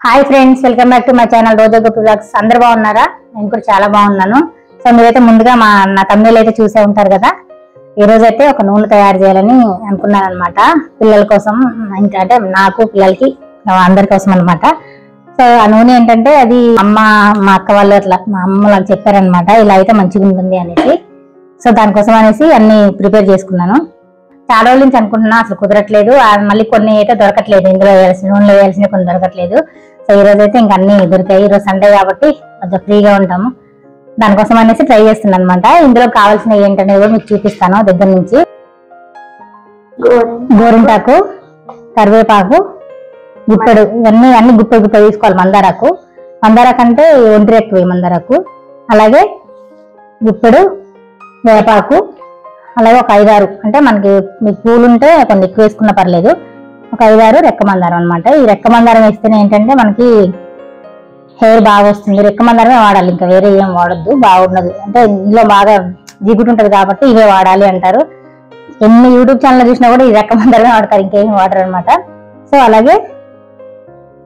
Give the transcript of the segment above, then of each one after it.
Hi friends welcome back to my channel Roja Gopi blogs అందరు బాగున్నారా? నేను కూడా చాలా బాగున్నాను. సో మీరైతే ముందుగా మా నా తమ్ముళ్ళు అయితే చూసే ఉంటారు కదా? ఈ రోజు అయితే ఒక నూనె తయారు చేయాలని అనుకున్నాను అనమాట పిల్లల కోసం ఇంకా అంటే నాకు పిల్లలకి అందరి కోసం అనమాట సో ఆ నూనె ఏంటంటే అది అమ్మ మా అక్క వాళ్ళు అట్లా మా అమ్మ వాళ్ళు చెప్పారనమాట ఇలా అయితే మంచిగా ఉంటుంది అనేసి. సో దానికోసం అనేసి అన్ని ప్రిపేర్ చేసుకున్నాను. చాలా రోజుల నుంచి అనుకుంటున్నా అసలు కుదరట్లేదు. మళ్ళీ కొన్ని అయితే దొరకట్లేదు. ఇందులో వేయాల్సిన నూనెలో వేయాల్సిన కొన్ని దొరకట్లేదు. సో ఈ రోజు అయితే ఇంక అన్ని దొరికాయి. ఈ రోజు సండే కాబట్టి కొంచెం ఫ్రీగా ఉంటాము. దానికోసం అనేసి ట్రై చేస్తున్నాను అనమాట ఇందులో కావాల్సిన ఏంటనేది కూడా మీకు చూపిస్తాను దగ్గర నుంచి. గోరింటాకు. కరివేపాకు గుప్పెడు ఇవన్నీ అన్ని గుప్పెడు గుప్పెడు తీసుకోవాలి మందారాకు. మందారాకు అంటే ఒంటి ఎక్కువ మందారాకు. అలాగే గుప్పెడు వేపాకు అలాగే ఒక ఐదారు. అంటే మనకి మీకు పూలు ఉంటే కొంచెం ఎక్కువ వేసుకున్నా పర్లేదు. ఒక ఐదారు రెక్క మందారం అనమాట ఈ రెక్క మందారం వేస్తేనే ఏంటంటే మనకి హెయిర్ బాగా వస్తుంది. రెక్క మందారమే వాడాలి. ఇంకా వేరే ఏం వాడొద్దు. బాగుండదు. అంటే ఇందులో బాగా జిగుటు ఉంటుంది కాబట్టి ఇవే వాడాలి అంటారు. ఎన్ని యూట్యూబ్ ఛానల్ చూసినా కూడా ఈ రెక్క మందారమే వాడతారు. ఇంకేం వాడరు అనమాట సో అలాగే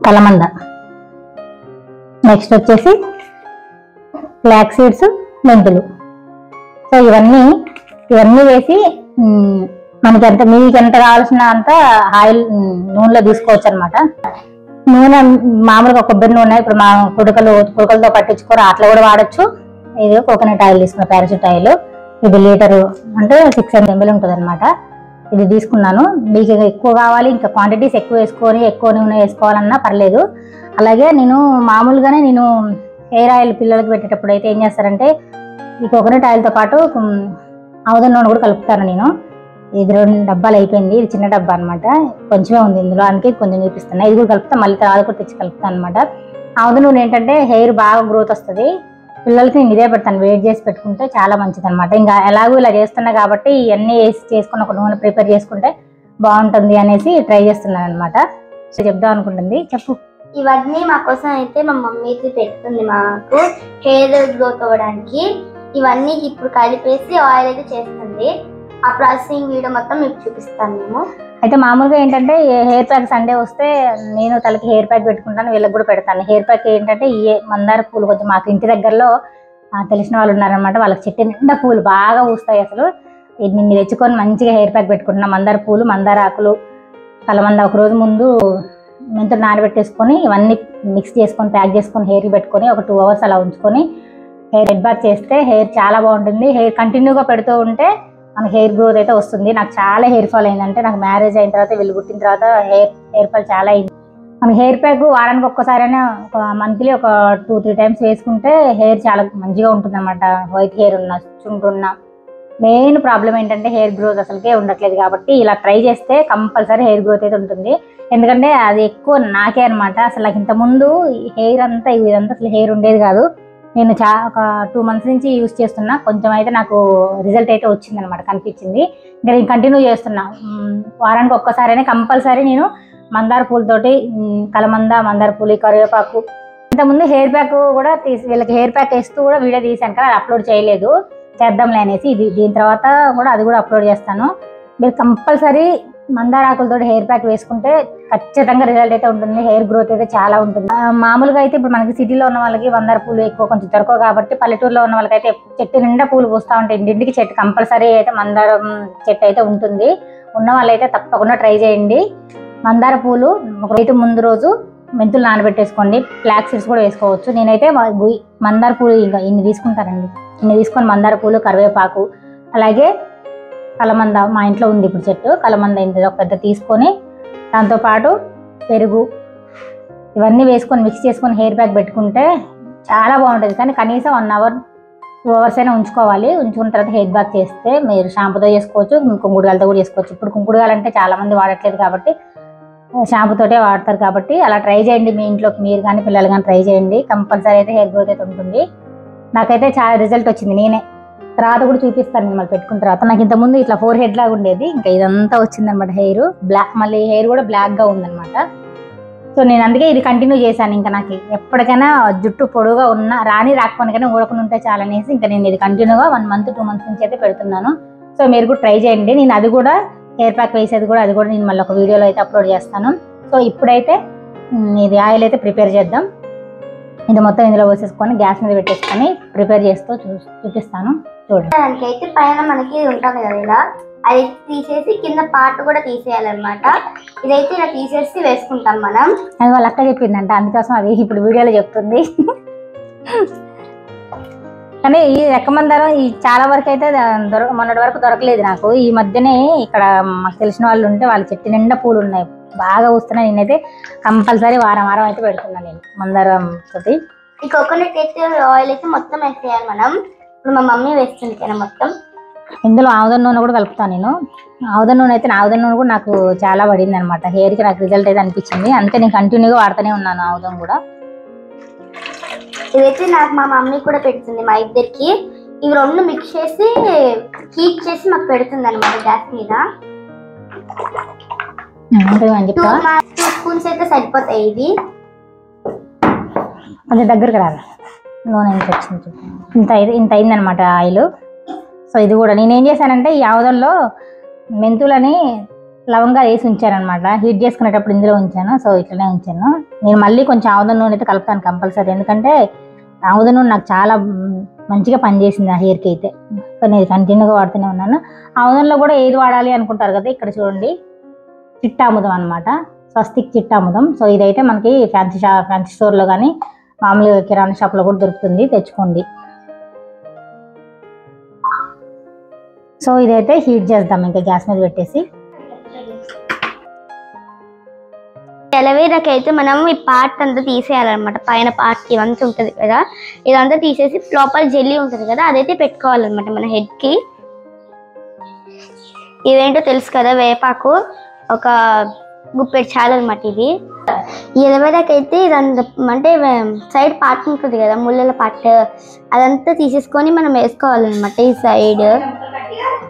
కలమంద నెక్స్ట్ వచ్చేసి బ్లాక్ సీడ్స్ మెంతులు. సో ఇవన్నీ ఇవన్నీ వేసి మనకి ఎంత మీకు ఎంత కావాల్సిన అంత ఆయిల్ నూనెలో తీసుకోవచ్చు అనమాట నూనె మామూలుగా కొబ్బరి నూనె ఇప్పుడు మా కుడుకలు కుడుకలతో పట్టించుకోరు అట్లా కూడా వాడచ్చు. ఇది కోకోనట్ ఆయిల్ తీసుకున్న పారాషూట్ ఆయిల్. ఇది లీటరు అంటే సిక్స్ హండ్రెడ్ ఎంఎల్ ఉంటుంది అనమాట ఇది తీసుకున్నాను. మీకు ఎక్కువ కావాలి ఇంకా క్వాంటిటీస్ ఎక్కువ వేసుకొని ఎక్కువ నూనె వేసుకోవాలన్నా పర్లేదు. అలాగే నేను మామూలుగానే నేను హెయిర్ ఆయిల్ పిల్లలకి పెట్టేటప్పుడు అయితే ఏం చేస్తారంటే ఈ కోకోనట్ ఆయిల్తో పాటు ఆముదం నూనె కూడా కలుపుతాను నేను. ఇది రెండు డబ్బాలు అయిపోయింది. ఇది చిన్న డబ్బా అనమాట కొంచెమే ఉంది ఇందులో. అందుకే కొంచెం చూపిస్తున్నా. ఇది కూడా కలుపుతా. మళ్ళీ తర్వాత కూడా తెచ్చి కలుపుతాను అనమాట అవును ఏంటంటే హెయిర్ బాగా గ్రోత్ వస్తుంది. పిల్లలకి నేను ఇదే పెడతాను. వెయిట్ చేసి పెట్టుకుంటే చాలా మంచిది అనమాట ఇంకా ఎలాగో ఇలా చేస్తున్నా కాబట్టి ఇవన్నీ వేసి చేసుకుని ఒక నూనె ప్రిపేర్ చేసుకుంటే బాగుంటుంది అనేసి ట్రై చేస్తున్నాను అనమాట సో చెప్దాం అనుకుంటుంది. చెప్పు. ఇవన్నీ మా కోసం అయితే మా మమ్మీ పెడుతుంది మాకు. హెయిర్ గ్రోత్ అవ్వడానికి. ఇవన్నీ ఇప్పుడు కలిపేసి ఆయిల్ అయితే చేస్తుంది. ఆ ప్రాసెసింగ్ వీడియో మొత్తం మీకు చూపిస్తాను మేము అయితే మామూలుగా ఏంటంటే హెయిర్ ప్యాక్ సండే వస్తే నేను తలకి హెయిర్ ప్యాక్ పెట్టుకుంటాను వీళ్ళకి కూడా పెడతాను. హెయిర్ ప్యాక్ ఏంటంటే ఈ మందార పూలు కొంచెం మాకు ఇంటి దగ్గరలో తెలిసిన వాళ్ళు ఉన్నారనమాట వాళ్ళకి చెట్టు నిండా పూలు బాగా పూస్తాయి అసలు. నిన్ను తెచ్చుకొని మంచిగా హెయిర్ ప్యాక్ పెట్టుకుంటున్నా మందార పూలు మందార ఆకులు కలమంద ఒక రోజు ముందు మెంతులు నానబెట్టేసుకొని ఇవన్నీ మిక్స్ చేసుకొని ప్యాక్ చేసుకొని హెయిర్ పెట్టుకొని ఒక టూ అవర్స్ అలా ఉంచుకొని హెయిర్ హెడ్ బాత్ చేస్తే హెయిర్ చాలా బాగుంటుంది. హెయిర్ కంటిన్యూగా పెడుతూ ఉంటే మన హెయిర్ గ్రోత్ అయితే వస్తుంది. నాకు చాలా హెయిర్ ఫాల్ అయిందంటే నాకు మ్యారేజ్ అయిన తర్వాత వీళ్ళు పుట్టిన తర్వాత హెయిర్ హెయిర్ ఫాల్ చాలా అయింది. మన హెయిర్ ప్యాక్ వారానికి ఒక్కసారైనా ఒక మంత్లీ ఒక టూ త్రీ టైమ్స్ వేసుకుంటే హెయిర్ చాలా మంచిగా ఉంటుంది అనమాట వైట్ హెయిర్ ఉన్న చుండ్రున్న మెయిన్ ప్రాబ్లం ఏంటంటే హెయిర్ గ్రోత్ అసలుకే ఉండట్లేదు కాబట్టి ఇలా ట్రై చేస్తే కంపల్సరీ హెయిర్ గ్రోత్ అయితే ఉంటుంది. ఎందుకంటే అది ఎక్కువ నాకే అనమాట అసలు నాకు ఇంతకుముందు హెయిర్ అంతా ఇదంతా అసలు హెయిర్ ఉండేది కాదు. నేను చా ఒక టూ మంత్స్ నుంచి యూస్ చేస్తున్నా. కొంచెం అయితే నాకు రిజల్ట్ అయితే వచ్చింది అనమాట కనిపించింది. ఇంకా నేను కంటిన్యూ చేస్తున్నా. వారానికి ఒక్కసారైనా కంపల్సరీ నేను మందార పూలతోటి కలమంద మందార పూలు కరివేపాకు. ఇంతకుముందు హెయిర్ ప్యాక్ కూడా తీసి వీళ్ళకి హెయిర్ ప్యాక్ వేస్తూ కూడా వీడియో తీశాను కానీ అప్లోడ్ చేయలేదు. చేద్దాంలే అనేసి ఇది దీని తర్వాత కూడా అది కూడా అప్లోడ్ చేస్తాను. మీరు కంపల్సరీ మందార ఆకులతో హెయిర్ ప్యాక్ వేసుకుంటే ఖచ్చితంగా రిజల్ట్ అయితే ఉంటుంది హెయిర్ గ్రోత్ అయితే చాలా ఉంటుంది. మామూలుగా అయితే ఇప్పుడు మనకి సిటీలో ఉన్న వాళ్ళకి మందార పూలు ఎక్కువ కొంచెం దొరకవు కాబట్టి పల్లెటూరులో ఉన్న వాళ్ళకైతే చెట్టు నిండా పూలు పూస్తూ ఉంటాయి ఇంటింటికి చెట్టు కంపల్సరీ అయితే మందారం చెట్టు అయితే ఉంటుంది. ఉన్న వాళ్ళైతే తప్పకుండా ట్రై చేయండి. మందార పూలు ఒక రైతు ముందు రోజు మెంతులు నానబెట్టేసుకోండి. ఫ్లాక్ సీడ్స్ కూడా వేసుకోవచ్చు. నేనైతే మందార పూలు ఇంకా ఇన్ని తీసుకుంటానండి. ఇన్ని తీసుకొని మందార పూలు కరివేపాకు అలాగే కలమంద మా ఇంట్లో ఉంది ఇప్పుడు చెట్టు. కలమంద ఇంత ఒక పెద్ద తీసుకొని దాంతోపాటు పెరుగు ఇవన్నీ వేసుకొని మిక్స్ చేసుకొని హెయిర్ ప్యాక్ పెట్టుకుంటే చాలా బాగుంటుంది. కానీ కనీసం వన్ అవర్ టూ అవర్స్ అయినా ఉంచుకోవాలి. ఉంచుకున్న తర్వాత హెయిర్ ప్యాక్ చేస్తే మీరు షాంపూతో చేసుకోవచ్చు కుంకుడుగాలతో కూడా చేసుకోవచ్చు. ఇప్పుడు కుంకుడుగాలంటే చాలామంది వాడట్లేదు కాబట్టి షాంపూతోటే వాడతారు కాబట్టి అలా ట్రై చేయండి మీ ఇంట్లోకి. మీరు కానీ పిల్లలు కానీ ట్రై చేయండి. కంపల్సరీ అయితే హెయిర్ గ్రోత్ అయితే ఉంటుంది. నాకైతే చాలా రిజల్ట్ వచ్చింది నేనే. తర్వాత కూడా చూపిస్తాను నేను మళ్ళీ పెట్టుకున్న తర్వాత. నాకు ఇంతకుముందు ఇట్లా ఫోర్ హెడ్ లాగా ఉండేది. ఇంకా ఇదంతా వచ్చిందనమాట హెయిర్ బ్లాక్ మళ్ళీ హెయిర్ కూడా బ్లాక్గా ఉందనమాట సో నేను అందుకే ఇది కంటిన్యూ చేశాను. ఇంకా నాకు ఎప్పటికైనా జుట్టు పొడుగా ఉన్న రాని రాకపోయినా కానీ ఊడకుండా ఉంటే చాలనేసి ఇంకా నేను ఇది కంటిన్యూగా వన్ మంత్ టూ మంత్స్ నుంచి అయితే పెడుతున్నాను. సో మీరు కూడా ట్రై చేయండి. నేను అది కూడా హెయిర్ ప్యాక్ వేసేది కూడా అది కూడా నేను మళ్ళీ ఒక వీడియోలో అయితే అప్లోడ్ చేస్తాను. సో ఇప్పుడైతే ఇది ఆయిల్ అయితే ప్రిపేర్ చేద్దాం. ఇది మొత్తం ఇందులో పోసేసుకొని గ్యాస్ మీద పెట్టేసుకొని ప్రిపేర్ చేస్తూ చూ చూపిస్తాను. చూడండి దానికైతే పైన మనకి ఉంటుంది కదా ఇలా. అది తీసేసి కింద పార్ట్ కూడా తీసేయాలన్నమాట. ఇదైతే ఇలా తీసేసి వేసుకుంటాం మనం. అది వాళ్ళ అక్క చెప్పిందంట అందుకోసం అది ఇప్పుడు వీడియోలో చెప్తుంది. కానీ ఈ రెక్కమందరం ఈ చాలా వరకు అయితే దొర మొన్నటి వరకు దొరకలేదు నాకు. ఈ మధ్యనే ఇక్కడ మాకు తెలిసిన వాళ్ళు ఉంటే వాళ్ళ చెట్టు నిండా పూలు ఉన్నాయి. బాగా వస్తున్నాయి నేనైతే కంపల్సరీ వారం వారం అయితే పెడుతున్నాను నేను మందారం తోటి. ఈ కోకోనట్ అయితే ఆయిల్ అయితే మొత్తం వేసేయాలి మనం. ఇప్పుడు మా మమ్మీ వేస్తుంది కదా మొత్తం. ఇందులో ఆముదం నూనె కూడా కలుపుతాను నేను. ఆముదం నూనె అయితే నా ఆముదం నూనె కూడా నాకు చాలా పడింది అనమాట హెయిర్కి నాకు రిజల్ట్ అయితే అనిపించింది. అంతే నేను కంటిన్యూగా వాడుతూనే ఉన్నాను ఆముదం కూడా. ఇదైతే నాకు మా మమ్మీ కూడా పెడుతుంది మా ఇద్దరికి. ఇవి రెండు మిక్స్ చేసి హీట్ చేసి మాకు పెడుతుంది అనమాట గ్యాస్ మీద. అని టూ స్పూన్స్ అయితే సరిపోతాయి ఇది కొంచెం దగ్గరికి రాదు నూనె ఇంత వచ్చింది. ఇంత అయింది ఇంత అయిందనమాట ఆయిల్. సో ఇది కూడా నేను చేశానంటే ఈ ఆవుదల్లో మెంతులని లవంగా వేసి ఉంచానమాట హీట్ చేసుకునేటప్పుడు ఇందులో ఉంచాను. సో ఇట్లనే ఉంచాను. నేను మళ్ళీ కొంచెం ఆవుదం నూనె అయితే కలుపుతాను కంపల్సరీ. ఎందుకంటే ఆవుదం నూనె నాకు చాలా మంచిగా పనిచేసింది ఆ హెయిర్కి అయితే. సో నేను కంటిన్యూగా వాడుతూనే ఉన్నాను. ఆవుదంలో కూడా ఏది వాడాలి అనుకుంటారు కదా ఇక్కడ చూడండి. చిట్టాముదం అనమాట స్వస్తిక్ చిట్టాముదం. సో ఇదైతే మనకి ఫ్యాన్సీ షా ఫ్యాన్సీ స్టోర్లో కానీ మామూలుగా కిరాణా షాప్లో కూడా దొరుకుతుంది. తెచ్చుకోండి. సో ఇదైతే హీట్ చేద్దాం. ఇంకా గ్యాస్ మీద పెట్టేసి. ఎలవేరాకి అయితే మనం ఈ పార్ట్ అంతా తీసేయాలన్నమాట. పైన పార్ట్ ఇవంతా ఉంటుంది కదా. ఇదంతా తీసేసి లోపల జెల్లీ ఉంటుంది కదా అదైతే పెట్టుకోవాలన్నమాట మన హెడ్కి ఇదేంటో తెలుసు కదా వేపాకు. ఒక గుప్పెడు చాలు అనమాట ఇది. ఇరవై ఎలవేరాకి అయితే ఇదంతా అంటే సైడ్ పార్ట్ ఉంటుంది కదా ముళ్ళల పార్ట్. అదంతా తీసేసుకొని మనం వేసుకోవాలన్నమాట ఈ సైడ్.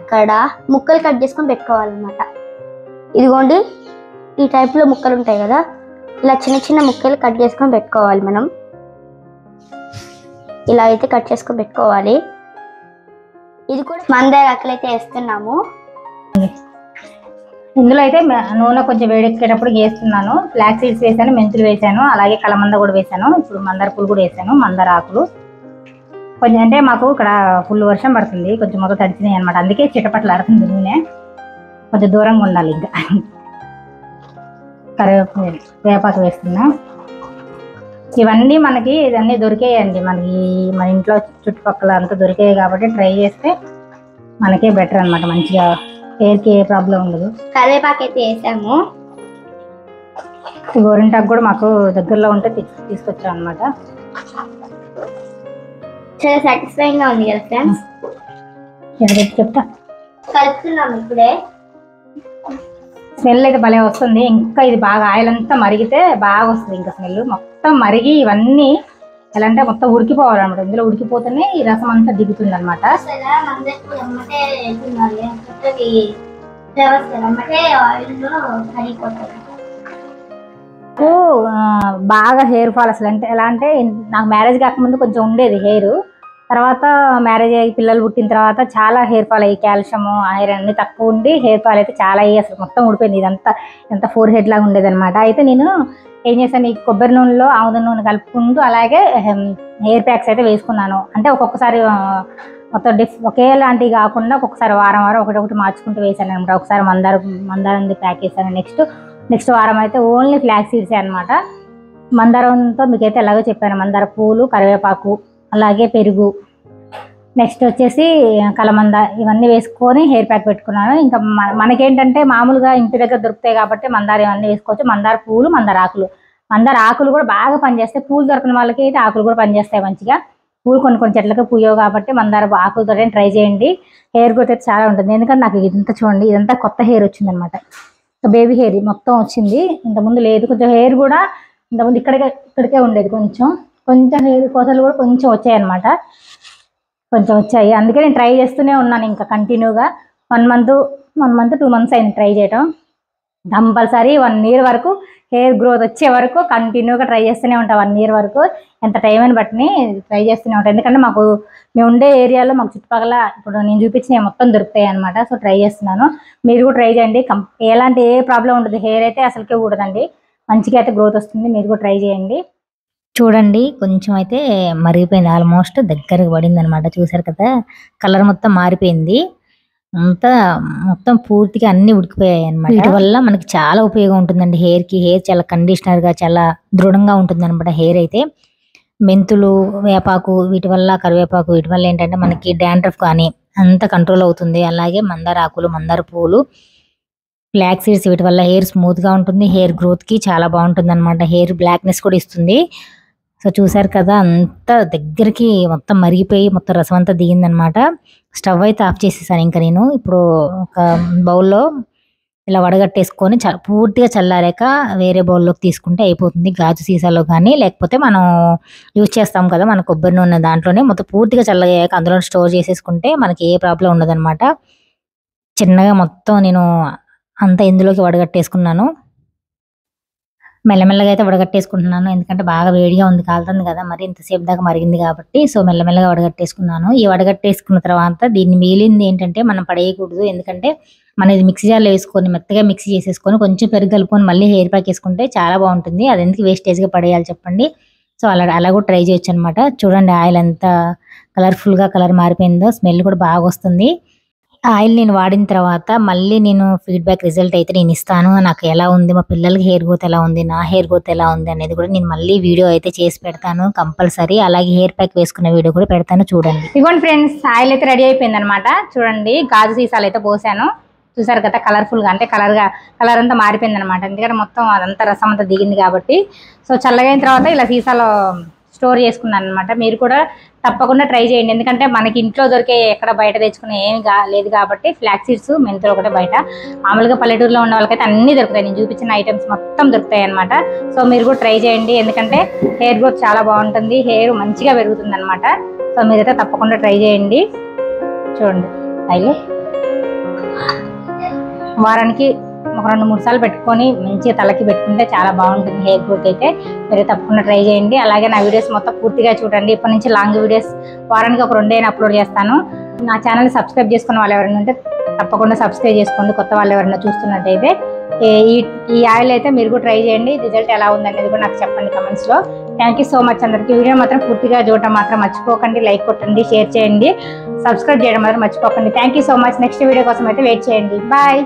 ఇక్కడ ముక్కలు కట్ చేసుకొని పెట్టుకోవాలన్నమాట. ఇదిగోండి ఈ టైప్లో ముక్కలు ఉంటాయి కదా ఇలా చిన్న చిన్న ముక్కలు కట్ చేసుకొని పెట్టుకోవాలి మనం. ఇలా అయితే కట్ చేసుకొని పెట్టుకోవాలి. ఇది కూడా మందార అయితే వేస్తున్నాము. ఇందులో అయితే నూనె కొంచెం వేడెక్కేటప్పుడు వేస్తున్నాను. ఫ్లాక్ సీడ్స్ వేసాను మెంతులు వేసాను అలాగే కలమంద కూడా వేసాను. ఇప్పుడు మందార పూలు కూడా వేసాను మందార ఆకులు. కొంచెం అంటే మాకు ఇక్కడ ఫుల్ వర్షం పడుతుంది కొంచెం మొదలు తడిచినాయి అనమాట అందుకే చిటపట్లు ఆడుతుంది నూనె. కొంచెం దూరంగా ఉండాలి ఇంకా. కరివేపాకు వేపాకు వేస్తున్నా. ఇవన్నీ మనకి ఇవన్నీ దొరికేయండి. మనకి మన ఇంట్లో చుట్టుపక్కల అంతా దొరికాయి కాబట్టి ట్రై చేస్తే మనకే బెటర్ అన్నమాట మంచిగా. హెయిర్కి ఏ ప్రాబ్లం ఉండదు. కరివేపాకు అయితే వేసాము. గోరింటాకు కూడా మాకు దగ్గరలో ఉంటే తీసుకొచ్చాం అనమాట చాలా సాటిస్ఫైయింగ్గా ఉంది కదా ఫ్రెండ్స్ చెప్తా. కలుపుతున్నాం ఇప్పుడే. స్మెల్ అయితే భలే వస్తుంది. ఇంకా ఇది బాగా ఆయిల్ అంతా మరిగితే బాగా వస్తుంది ఇంకా స్మెల్ మొత్తం మరిగి ఇవన్నీ ఎలా అంటే మొత్తం ఉడికిపోవాలన్నమాట. ఇందులో ఉడికిపోతేనే ఈ రసం అంతా దిగుతుంది అనమాట బాగా హెయిర్ ఫాల్ అసలు. అంటే ఎలా అంటే నాకు మ్యారేజ్ కాకముందు కొంచెం ఉండేది హెయిర్. తర్వాత మ్యారేజ్ అయ్యి పిల్లలు పుట్టిన తర్వాత చాలా హెయిర్ ఫాల్ అయ్యి కాల్షియం ఐరన్ అన్ని తక్కువ ఉండి హెయిర్ ఫాల్ అయితే చాలా అయ్యి అసలు మొత్తం ఊడిపోయింది. ఇదంతా ఎంత ఫోర్ హెడ్ లాగా ఉండేది అనమాట అయితే నేను ఏం చేశాను? ఈ కొబ్బరి నూనెలో ఆముదం నూనె కలుపుకుంటూ అలాగే హెయిర్ ప్యాక్స్ అయితే వేసుకున్నాను. అంటే ఒక్కొక్కసారి మొత్తం డిఫ్ ఒకేలాంటివి కాకుండా ఒక్కొక్కసారి వారం వారం ఒకటి ఒకటి మార్చుకుంటూ వేసాను అనమాట. ఒకసారి మందార మందారంది ప్యాక్ వేసాను నెక్స్ట్ నెక్స్ట్ వారం అయితే ఓన్లీ ఫ్లాక్ సీడ్సే అనమాట. మందారంతో మీకైతే ఎలాగో చెప్పాను. మందార పూలు కరివేపాకు అలాగే పెరుగు. నెక్స్ట్ వచ్చేసి కలమంద ఇవన్నీ వేసుకొని హెయిర్ ప్యాక్ పెట్టుకున్నాను. ఇంకా మన- మనకేంటంటే మామూలుగా ఇంటి దగ్గర దొరుకుతాయి కాబట్టి మందార ఇవన్నీ వేసుకోవచ్చు. మందార పూలు మందార ఆకులు. మందార ఆకులు కూడా బాగా పనిచేస్తాయి. పూలు దొరకని వాళ్ళకి అయితే ఆకులు కూడా పనిచేస్తాయి మంచిగా. పూలు కొన్ని కొన్ని చెట్లకి పూయవు కాబట్టి మందార ఆకులతో ట్రై చేయండి. హెయిర్ గ్రోత్ అయితే చాలా ఉంటుంది. ఎందుకంటే నాకు ఇదంతా చూడండి ఇదంతా కొత్త హెయిర్ వచ్చిందనమాట. బేబీ హెయిర్ మొత్తం వచ్చింది. ఇంతకుముందు లేదు. కొంచెం హెయిర్ కూడా ఇంతకుముందు ఇక్కడికే ఇక్కడికే ఉండేది కొంచెం. కొంచెం హెయిర్ కోసలు కూడా కొంచెం వచ్చాయన్నమాట. కొంచెం వచ్చాయి. అందుకే నేను ట్రై చేస్తూనే ఉన్నాను ఇంకా కంటిన్యూగా one month one month two months అయింది ట్రై చేయటం. కంపల్సరీ వన్ ఇయర్ వరకు హెయిర్ గ్రోత్ వచ్చే వరకు కంటిన్యూగా ట్రై చేస్తూనే ఉంటాం. వన్ ఇయర్ వరకు ఎంత టైం అని బట్టి ట్రై చేస్తూనే ఉంటాం. ఎందుకంటే మాకు మేము ఉండే ఏరియాలో మాకు చుట్టుపక్కల ఇప్పుడు నేను చూపించిన మొత్తం దొరుకుతాయి అనమాట సో ట్రై చేస్తున్నాను. మీరు కూడా ట్రై చేయండి. ఎలాంటి ఏ ప్రాబ్లం ఉండదు. హెయిర్ అయితే అసలుకే కూడదండి మంచిగా అయితే గ్రోత్ వస్తుంది. మీరు కూడా ట్రై చేయండి. చూడండి కొంచెం అయితే మరిగిపోయింది. ఆల్మోస్ట్ దగ్గరకు పడింది అనమాట చూసారు కదా కలర్ మొత్తం మారిపోయింది. అంతా మొత్తం పూర్తిగా అన్ని ఉడికిపోయాయి అనమాట వీటి వల్ల మనకి చాలా ఉపయోగం ఉంటుందండి హెయిర్కి. హెయిర్ చాలా కండిషనర్గా చాలా దృఢంగా ఉంటుంది అనమాట హెయిర్ అయితే. మెంతులు వేపాకు వీటి వల్ల కరివేపాకు వీటి వల్ల ఏంటంటే మనకి డాండ్రఫ్ కానీ అంత కంట్రోల్ అవుతుంది. అలాగే మందార ఆకులు మందార పువ్వులు బ్లాక్ సీడ్స్ వీటి వల్ల హెయిర్ స్మూత్గా ఉంటుంది. హెయిర్ గ్రోత్కి చాలా బాగుంటుంది అనమాట హెయిర్ బ్లాక్నెస్ కూడా ఇస్తుంది. సో చూసారు కదా అంత దగ్గరికి మొత్తం మరిగిపోయి మొత్తం రసం అంతా దిగిందనమాట. స్టవ్ అయితే ఆఫ్ చేసేసాను ఇంకా నేను. ఇప్పుడు ఒక బౌల్లో ఇలా వడగట్టేసుకొని చ పూర్తిగా చల్లారాక వేరే బౌల్లోకి తీసుకుంటే అయిపోతుంది. గాజు సీసాలో కానీ లేకపోతే మనం యూజ్ చేస్తాం కదా మన కొబ్బరి నూనె దాంట్లోనే మొత్తం పూర్తిగా చల్లగాక అందులో స్టోర్ చేసేసుకుంటే మనకి ఏ ప్రాబ్లం ఉండదన్నమాట చిన్నగా మొత్తం నేను అంతా ఇందులోకి వడగట్టేసుకున్నాను. మెల్లమెల్లగా అయితే వడగట్టేసుకుంటున్నాను. ఎందుకంటే బాగా వేడిగా ఉంది కాలుతుంది కదా. మరి ఇంతసేపు దాకా మరిగింది కాబట్టి సో మెల్లమెల్లగా వడగట్టేసుకున్నాను. ఈ వడగట్టేసుకున్న తర్వాత దీన్ని మిగిలింది ఏంటంటే మనం పడేయకూడదు. ఎందుకంటే మనం ఇది మిక్సీ జార్లో వేసుకొని మెత్తగా మిక్సీ చేసేసుకొని కొంచెం పెరుగు కలుపుకొని మళ్ళీ హెయిర్ ప్యాక్ వేసుకుంటే చాలా బాగుంటుంది. అది ఎందుకు వేస్టేజ్గా పడేయాలి చెప్పండి. సో అలా అలా కూడా ట్రై చేయొచ్చు అనమాట చూడండి ఆయిల్ ఎంత కలర్ఫుల్గా కలర్ మారిపోయిందో స్మెల్ కూడా బాగా వస్తుంది. ఆయిల్ నేను వాడిన తర్వాత మళ్ళీ నేను ఫీడ్బ్యాక్ రిజల్ట్ అయితే నేను ఇస్తాను. నాకు ఎలా ఉంది మా పిల్లలకి హెయిర్ గ్రోత్ ఎలా ఉంది నా హెయిర్ గ్రోత్ ఎలా ఉంది అనేది కూడా నేను మళ్ళీ వీడియో అయితే చేసి పెడతాను కంపల్సరీ అలాగే హెయిర్ ప్యాక్ వేసుకున్న వీడియో కూడా పెడతాను చూడండి. ఇవ్వండి ఫ్రెండ్స్ ఆయిల్ అయితే రెడీ అయిపోయింది అనమాట చూడండి గాజు సీసాలు అయితే పోసాను. చూసారు కదా కలర్ఫుల్గా అంటే కలర్గా కలర్ అంతా మారిపోయింది అనమాట ఎందుకంటే మొత్తం అదంతా రసం అంతా దిగింది కాబట్టి. సో చల్లగైన తర్వాత ఇలా సీసాలో స్టోర్ చేసుకున్నాను అనమాట మీరు కూడా తప్పకుండా ట్రై చేయండి. ఎందుకంటే మనకి ఇంట్లో దొరికే ఎక్కడ బయట తెచ్చుకునే ఏమి లేదు కాబట్టి ఫ్లాక్ సీడ్స్ మెంతులు ఒకటే బయట. మామూలుగా పల్లెటూరులో ఉన్న వాళ్ళకైతే అన్ని దొరుకుతాయి. నేను చూపించిన ఐటమ్స్ మొత్తం దొరుకుతాయి అనమాట సో మీరు కూడా ట్రై చేయండి. ఎందుకంటే హెయిర్ గ్రోత్ చాలా బాగుంటుంది. హెయిర్ మంచిగా పెరుగుతుంది అనమాట సో మీరైతే తప్పకుండా ట్రై చేయండి. చూడండి. అయితే వారానికి ఒక రెండు మూడు సార్లు పెట్టుకొని మంచిగా తలకి పెట్టుకుంటే చాలా బాగుంటుంది హెయిర్ గ్రోత్ అయితే. మీరు తప్పకుండా ట్రై చేయండి. అలాగే నా వీడియోస్ మొత్తం పూర్తిగా చూడండి. ఇప్పటి నుంచి లాంగ్ వీడియోస్ వారానికి ఒక రెండైనా అప్లోడ్ చేస్తాను. నా ఛానల్ సబ్స్క్రైబ్ చేసుకున్న వాళ్ళు ఎవరైనా ఉంటే తప్పకుండా సబ్స్క్రైబ్ చేసుకోండి. కొత్త వాళ్ళు ఎవరైనా చూస్తున్నట్టయితే. ఈ ఈ ఆయిల్ అయితే మీరు కూడా ట్రై చేయండి. రిజల్ట్ ఎలా ఉందనేది కూడా నాకు చెప్పండి కమెంట్స్లో థ్యాంక్ యూ సో మచ్ అందరికీ. వీడియో మాత్రం పూర్తిగా చూడటం మాత్రం మర్చిపోకండి. లైక్ కొట్టండి షేర్ చేయండి. సబ్స్క్రైబ్ చేయడం మాత్రం మర్చిపోకండి. Thank you so much next video కోసం అయితే వెయిట్ చేయండి. బాయ్